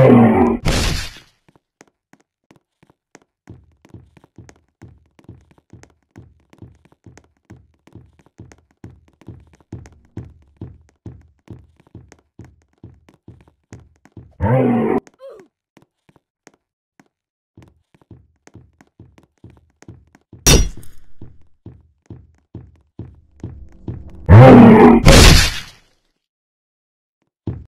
Oh.